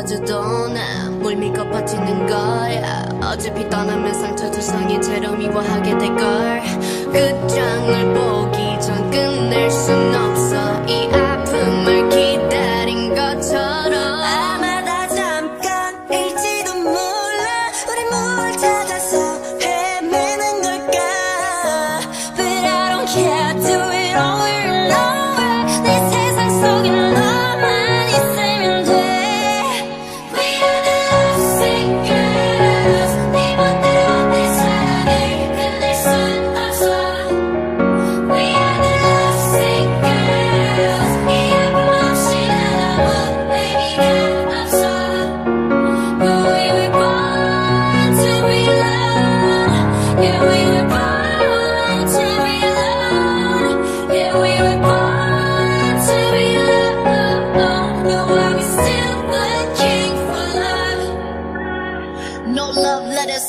가져도 나뭘 믿고 버티는 거야. 어차피 떠나면 상처 두성이 제로 미워하게 될걸. 그쪽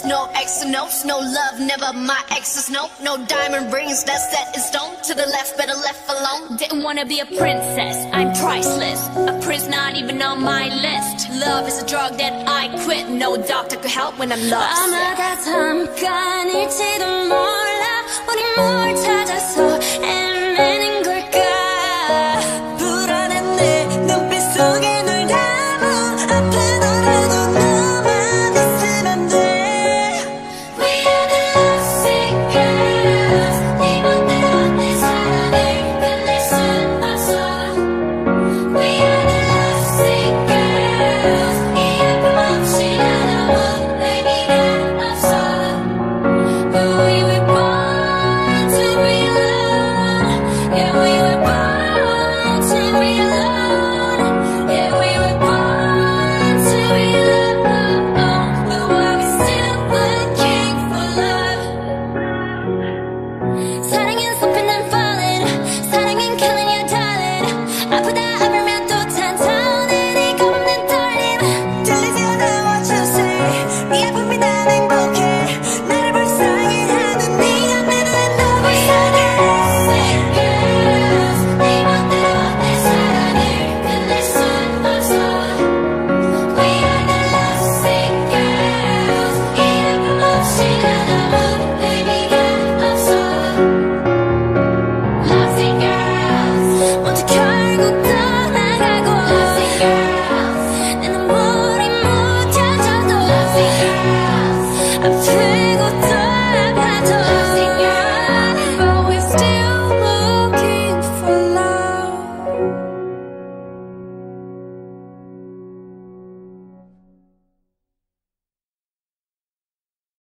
No X notes, no love, never my exes. No, no diamond rings, that's set in stone. To the left, better left alone. Didn't wanna be a princess, I'm priceless. A prince not even on my list. Love is a drug that I quit. No doctor could help when I'm lost. I'm at that time. Can we